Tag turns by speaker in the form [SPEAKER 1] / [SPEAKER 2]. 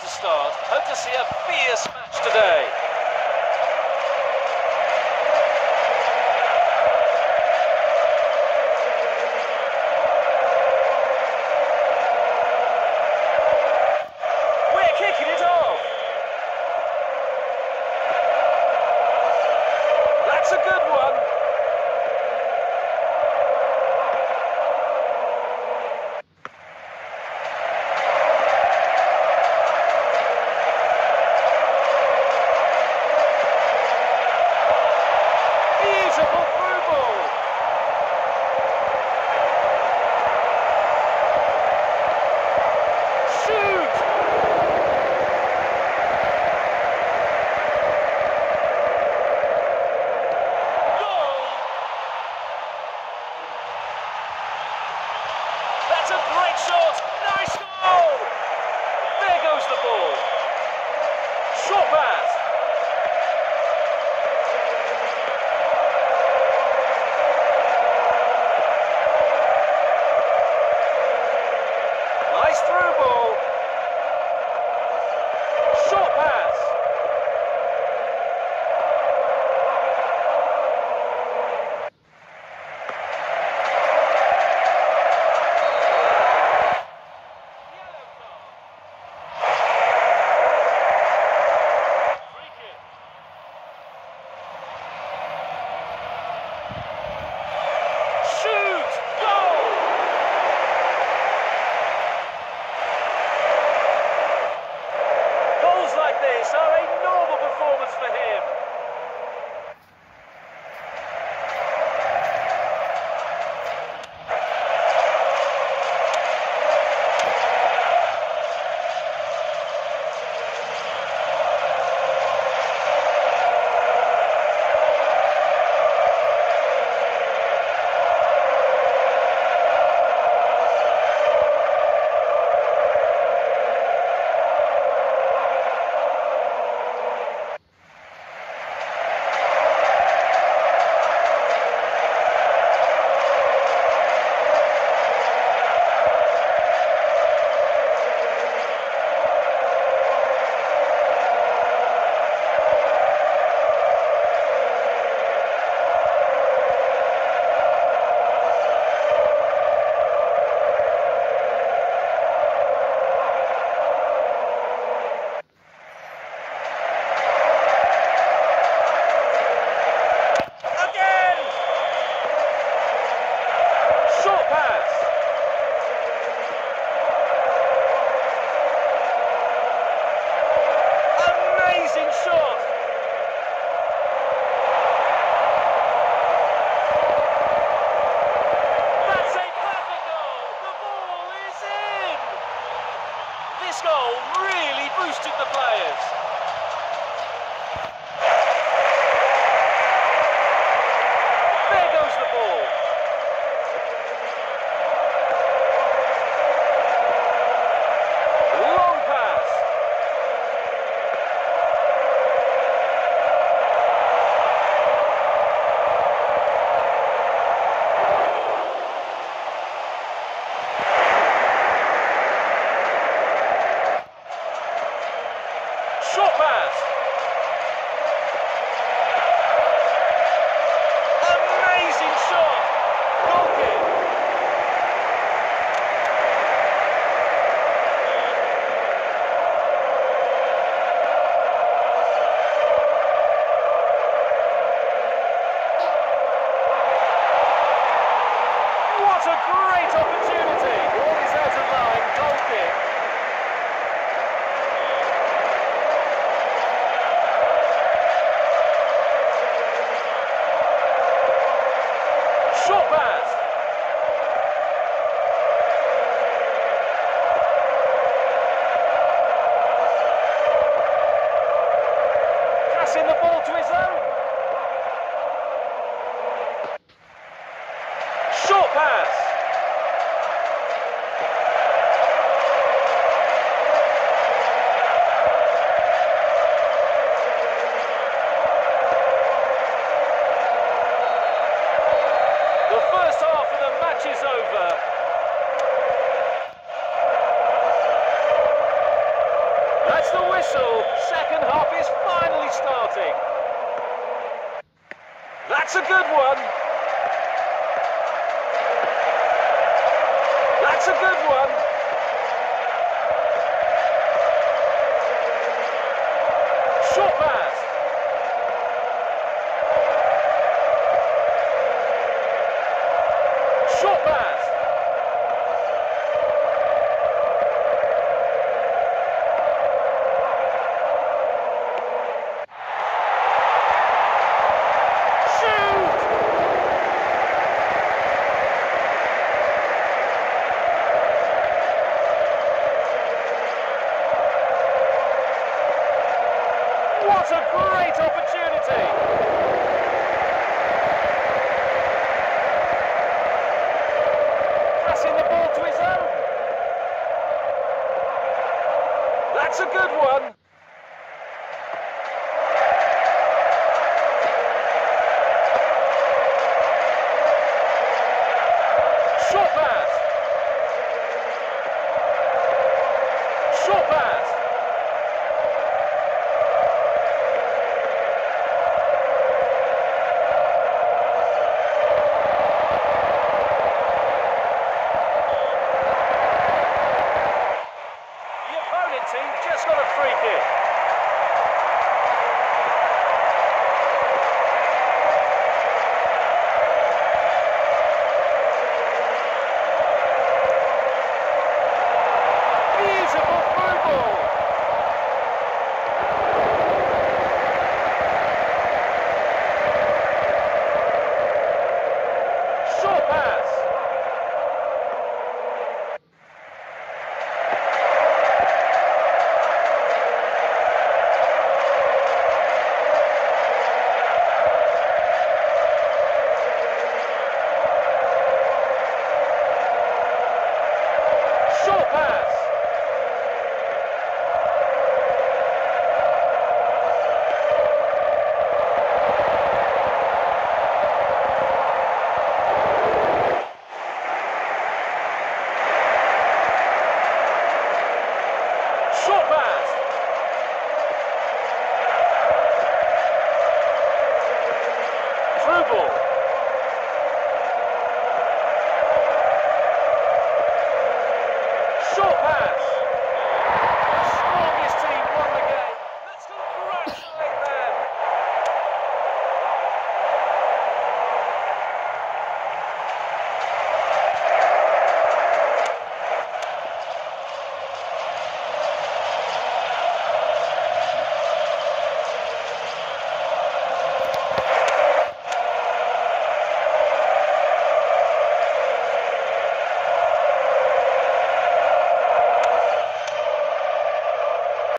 [SPEAKER 1] to start. Hope to see a fierce match today. Struble pass. The first half of the match is over. That's the whistle. Second half is finally starting. That's a good one. Short pass. That's a good one.